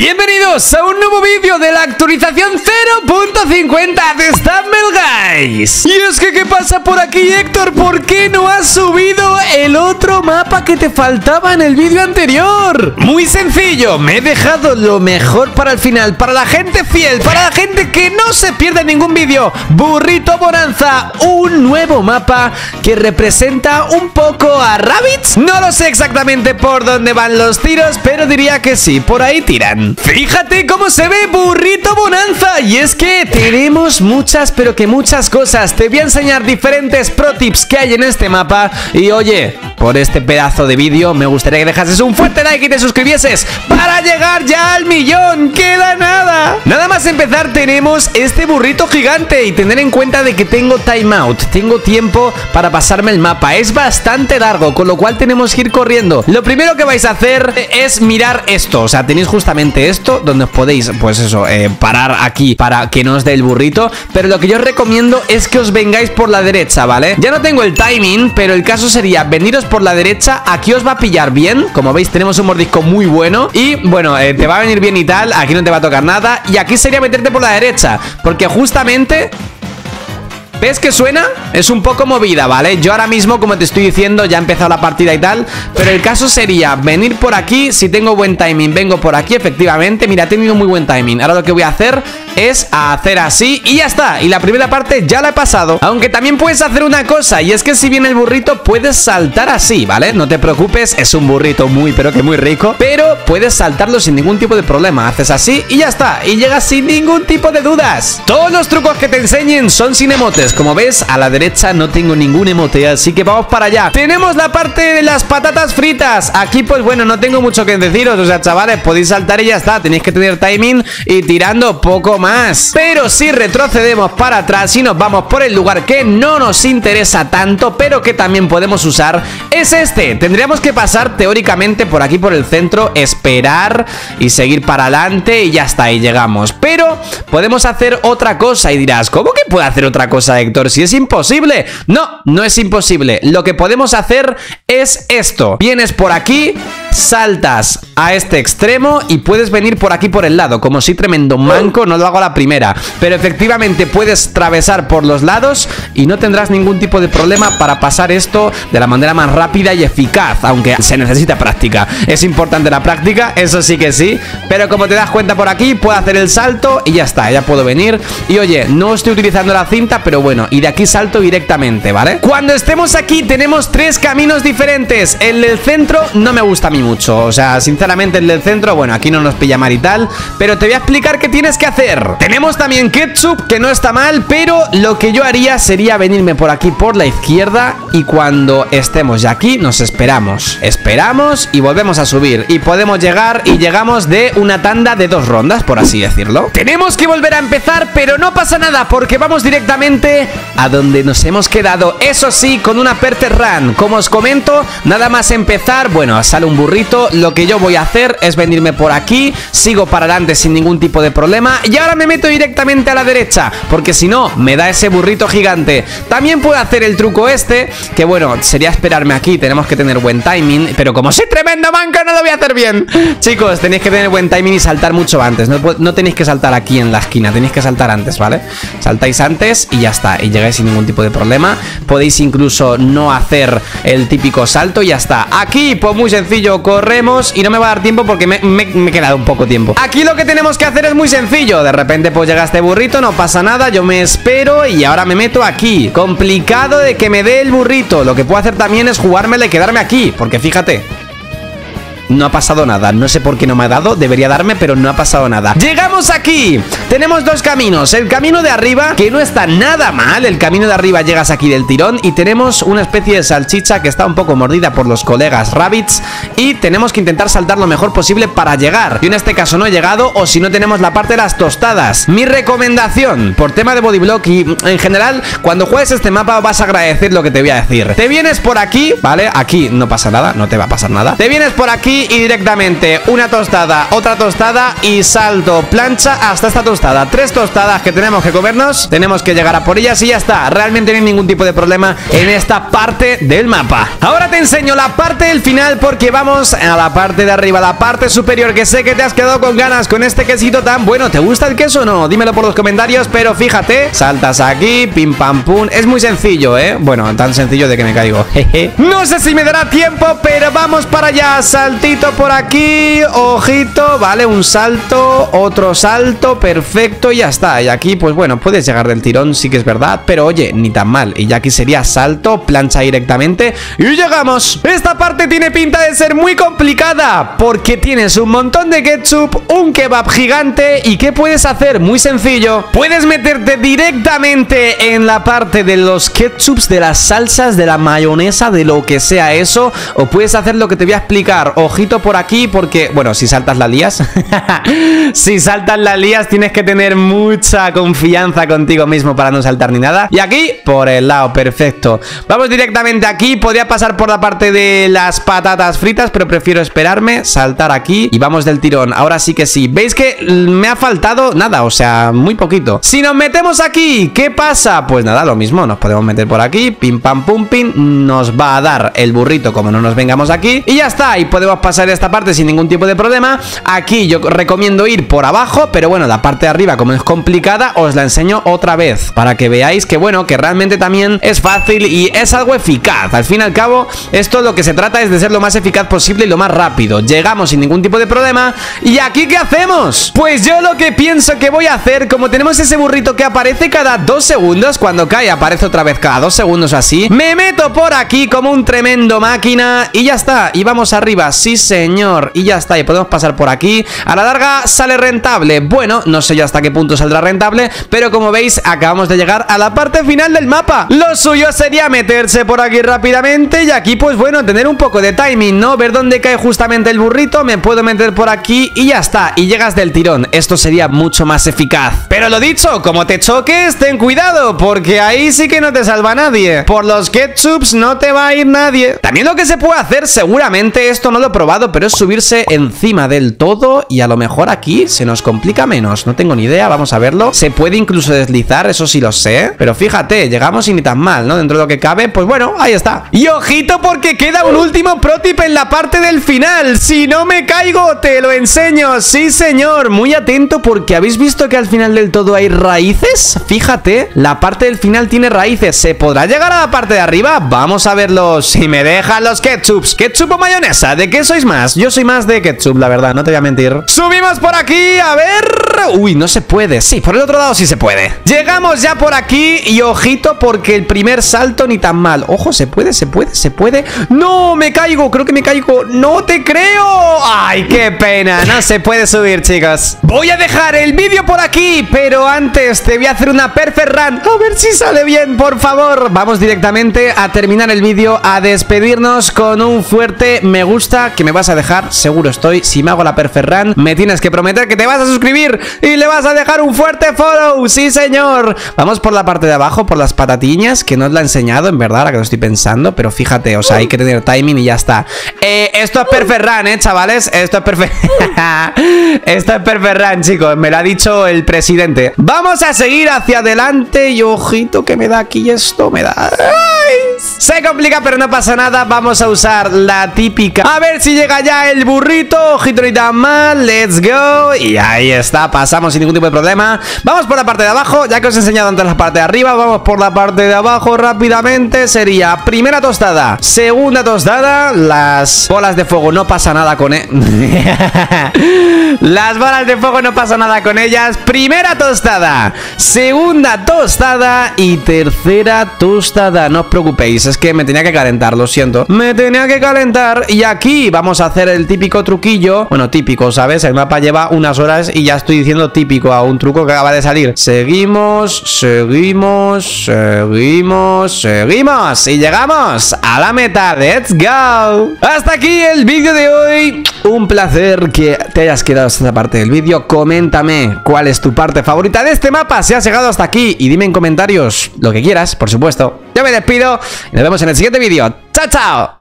Bienvenidos a un nuevo vídeo de la actualización 0.50 de Stumble Guys Y es que ¿qué pasa por aquí Héctor? ¿Por qué no has subido el otro mapa que te faltaba en el vídeo anterior? Muy sencillo, me he dejado lo mejor para el final Para la gente fiel, para la gente que no se pierde ningún vídeo Burrito Bonanza, un nuevo mapa que representa un poco a Rabbits No lo sé exactamente por dónde van los tiros, pero diría que sí, por ahí tiran Fíjate cómo se ve Burrito Bonanza. Y es que tenemos muchas, pero que muchas cosas. Te voy a enseñar diferentes pro tips que hay en este mapa. Y oye, por este pedazo de vídeo. Me gustaría que dejases un fuerte like y te suscribieses Para llegar ya al millón. ¡Queda nada! Nada más empezar tenemos este burrito gigante Y tener en cuenta de que tengo timeout Tengo tiempo para pasarme el mapa. Es bastante largo, con lo cual tenemos que ir corriendo. Lo primero que vais a hacer es mirar esto. O sea, tenéis justamente esto Donde os podéis, pues eso, eh, parar aquí Para que no os dé el burrito. Pero lo que yo os recomiendo es que os vengáis por la derecha, ¿vale? Ya no tengo el timing Pero el caso sería veniros por la derecha Aquí os va a pillar bien. Como veis tenemos un mordisco muy bueno. Y bueno, eh, te va a venir bien y tal Aquí no te va a tocar nada. Y aquí sería meterte por la derecha Porque justamente ¿Ves que suena? Es un poco movida, ¿vale? Yo ahora mismo, como te estoy diciendo, ya he empezado la partida y tal Pero el caso sería venir por aquí Si tengo buen timing, vengo por aquí, efectivamente. Mira, he tenido muy buen timing. Ahora lo que voy a hacer es hacer así y ya está. Y la primera parte ya la he pasado. Aunque también puedes hacer una cosa Y es que si viene el burrito, puedes saltar así, ¿vale? No te preocupes, es un burrito muy, pero que muy rico Pero puedes saltarlo sin ningún tipo de problema. Haces así y ya está. Y llegas sin ningún tipo de dudas. Todos los trucos que te enseñen son sin emotes como ves, a la derecha no tengo ningún emote, así que vamos para allá. Tenemos la parte de las patatas fritas. Aquí, pues bueno, no tengo mucho que deciros. O sea, chavales, podéis saltar y ya está. Tenéis que tener timing y tirando poco más. Pero si retrocedemos para atrás y nos vamos por el lugar que no nos interesa tanto, pero que también podemos usar, es este. Tendríamos que pasar teóricamente por aquí, por el centro, esperar y seguir para adelante y ya está, ahí llegamos. Pero podemos hacer otra cosa y dirás, ¿cómo que puede hacer otra cosa? Héctor, si es imposible. No, no es imposible. Lo que podemos hacer es esto. Vienes por aquí, saltas a este extremo y puedes venir por aquí por el lado. Como si tremendo manco, no lo hago a la primera. Pero efectivamente puedes atravesar por los lados y no tendrás ningún tipo de problema para pasar esto de la manera más rápida y eficaz. Aunque se necesita práctica. Es importante la práctica, eso sí que sí. Pero como te das cuenta por aquí, puedo hacer el salto y ya está, ya puedo venir. Y oye, no estoy utilizando la cinta, pero bueno, y de aquí salto directamente, ¿vale? Cuando estemos aquí tenemos tres caminos diferentes El del centro no me gusta a mí mucho. O sea, sinceramente el del centro, bueno, aquí no nos pilla mal y tal Pero te voy a explicar qué tienes que hacer. Tenemos también ketchup, que no está mal Pero lo que yo haría sería venirme por aquí por la izquierda Y cuando estemos ya aquí nos esperamos. Esperamos y volvemos a subir. Y podemos llegar y llegamos de una tanda de dos rondas, por así decirlo. Tenemos que volver a empezar, pero no pasa nada Porque vamos directamente a donde nos hemos quedado, eso sí, con una Perter Run. Como os comento, nada más empezar, bueno, sale un lo que yo voy a hacer es venirme por aquí, sigo para adelante sin ningún tipo de problema y ahora me meto directamente a la derecha, porque si no, me da ese burrito gigante. También puedo hacer el truco este, que bueno, sería esperarme aquí, tenemos que tener buen timing, pero como soy tremendo manco no lo voy a hacer bien. Chicos, tenéis que tener buen timing y saltar mucho antes, no tenéis que saltar aquí en la esquina, tenéis que saltar antes, ¿vale? Saltáis antes y ya está, y llegáis sin ningún tipo de problema Podéis incluso no hacer el típico salto y ya está Aquí, pues muy sencillo, corremos y no me va a dar tiempo porque me, he quedado un poco tiempo. Aquí lo que tenemos que hacer es muy sencillo. De repente pues llega este burrito, no pasa nada, yo me espero y ahora me meto aquí. Complicado de que me dé el burrito. Lo que puedo hacer también es jugármela y quedarme aquí Porque fíjate, no ha pasado nada. No sé por qué no me ha dado, debería darme, pero no ha pasado nada. Llegamos aquí. Tenemos dos caminos, el camino de arriba Que no está nada mal, el camino de arriba llegas aquí del tirón Y tenemos una especie de salchicha que está un poco mordida por los colegas rabbits Y tenemos que intentar saltar lo mejor posible para llegar. Yo en este caso no he llegado o si no tenemos la parte de las tostadas. Mi recomendación, por tema de bodyblock y en general Cuando juegues este mapa vas a agradecer lo que te voy a decir. Te vienes por aquí, ¿vale? Aquí no pasa nada, no te va a pasar nada. Te vienes por aquí y directamente una tostada, otra tostada y salto, plancha hasta esta tostada. Tres tostadas que tenemos que comernos, tenemos que llegar a por ellas y ya está. Realmente no hay ningún tipo de problema en esta parte del mapa. Ahora te enseño la parte del final porque vamos a la parte de arriba, la parte superior que sé que te has quedado con ganas con este quesito tan bueno. ¿Te gusta el queso o no? Dímelo por los comentarios, pero fíjate, saltas aquí, pim pam pum. Es muy sencillo, ¿eh? Bueno, tan sencillo de que me caigo. no sé si me dará tiempo, pero vamos para allá. Saltito por aquí, ojito, vale, un salto, otro salto, perfecto, y ya está. Y aquí, pues bueno, puedes llegar del tirón, sí que es verdad, pero oye, ni tan mal. Y ya aquí sería salto, plancha directamente, y llegamos. Esta parte tiene pinta de ser muy complicada, porque tienes un montón de ketchup, un kebab gigante, ¿y qué puedes hacer? Muy sencillo. Puedes meterte directamente en la parte de los ketchups, de las salsas, de la mayonesa, de lo que sea eso, o puedes hacer lo que te voy a explicar. Ojito por aquí, porque, bueno, si saltas la lías. si saltas la lías, tienes que tener mucha confianza contigo mismo para no saltar ni nada. Y aquí, por el lado, perfecto. Vamos directamente aquí. Podría pasar por la parte de las patatas fritas, pero prefiero esperarme, saltar aquí y vamos del tirón. Ahora sí que sí. ¿Veis que me ha faltado nada? O sea, muy poquito. Si nos metemos aquí, ¿qué pasa? Pues nada, lo mismo. Nos podemos meter por aquí, pim pam pum pim. Nos va a dar el burrito como no nos vengamos aquí. Y ya está. Y podemos pasar esta parte sin ningún tipo de problema. Aquí yo recomiendo ir por abajo, pero bueno, la parte de arriba, como es complicada, os la enseño otra vez. Para que veáis que bueno, que realmente también es fácil y es algo eficaz. Al fin y al cabo, esto lo que se trata es de ser lo más eficaz posible y lo más rápido. Llegamos sin ningún tipo de problema. ¿Y aquí qué hacemos? Pues yo lo que pienso que voy a hacer, como tenemos ese burrito que aparece cada dos segundos, cuando cae aparece otra vez cada dos segundos así, me meto por aquí como un tremendo máquina y ya está. Y vamos arriba, sí señor. Y ya está, y podemos pasar por aquí. A la larga sale rentable. Bueno, no sé yo hasta qué punto saldrá rentable, pero como veis, acabamos de llegar a la parte final del mapa. Lo suyo sería meterse por aquí rápidamente y aquí, pues bueno, tener un poco de timing, ¿no? Ver dónde cae justamente el burrito, me puedo meter por aquí y ya está. Y llegas del tirón. Esto sería mucho más eficaz. Pero lo dicho, como te choques, ten cuidado, porque ahí sí que no te salva nadie. Por los ketchups no te va a ir nadie. También lo que se puede hacer, seguramente, esto no lo pero es subirse encima del todo y a lo mejor aquí se nos complica menos. No tengo ni idea, vamos a verlo. Se puede incluso deslizar, eso sí lo sé. Pero fíjate, llegamos y ni tan mal, ¿no? Dentro de lo que cabe, pues bueno, ahí está. Y ojito porque queda un último pro tip en la parte del final. Si no me caigo, te lo enseño. Sí, señor. Muy atento porque habéis visto que al final del todo hay raíces. Fíjate, la parte del final tiene raíces. ¿Se podrá llegar a la parte de arriba? Vamos a verlo. Si me dejan los ketchups. ¿Ketchup o mayonesa? ¿De qué sois más? Yo soy más de ketchup, la verdad, no te voy a mentir. Subimos por aquí, a ver. Uy, no se puede. Sí, por el otro lado sí se puede. Llegamos ya por aquí y ojito porque el primer salto ni tan mal. Ojo, se puede, se puede, se puede. No, me caigo, creo que me caigo. No te creo. Ay, qué pena. No se puede subir, chicos. Voy a dejar el vídeo por aquí, pero antes te voy a hacer una perfect run. A ver si sale bien, por favor. Vamos directamente a terminar el vídeo, a despedirnos con un fuerte me gusta que me vas a dejar, seguro estoy. Si me hago la perfect run, me tienes que prometer que te vas a suscribir y le vas a dejar un fuerte follow. Sí, señor. Vamos por la parte de abajo, por las patatiñas, que no os la he enseñado, en verdad, ahora que lo estoy pensando. Pero fíjate, o sea, hay que tener timing y ya está. Eh, esto es perfect run, ¿eh, chavales? Esto es perfect... esto es perfect run, chicos. Me lo ha dicho el presidente. Vamos a seguir hacia adelante y ojito que me da aquí esto, me da... ¡Ay! Se complica, pero no pasa nada. Vamos a usar la típica. A ver si llega ya el burrito. Ojito tan mal. Let's go. Y ahí está. Pasamos sin ningún tipo de problema. Vamos por la parte de abajo. Ya que os he enseñado antes la parte de arriba, vamos por la parte de abajo rápidamente. Sería primera tostada. Segunda tostada. Las bolas de fuego no pasa nada con él. Las bolas de fuego no pasa nada con ellas. Primera tostada. Segunda tostada. Y tercera tostada. No os preocupéis. Es que me tenía que calentar, lo siento. Me tenía que calentar. Y aquí vamos a hacer el típico truquillo. Bueno, típico, ¿sabes? El mapa lleva unas horas y ya estoy diciendo típico a un truco que acaba de salir. Seguimos, seguimos, seguimos, seguimos. Y llegamos a la meta. ¡Let's go! Hasta aquí el vídeo de hoy. Un placer que te hayas quedado hasta esta parte del vídeo. Coméntame cuál es tu parte favorita de este mapa. Si has llegado hasta aquí y dime en comentarios lo que quieras, por supuesto. Yo me despido nos vemos en el siguiente vídeo. ¡Chao, chao!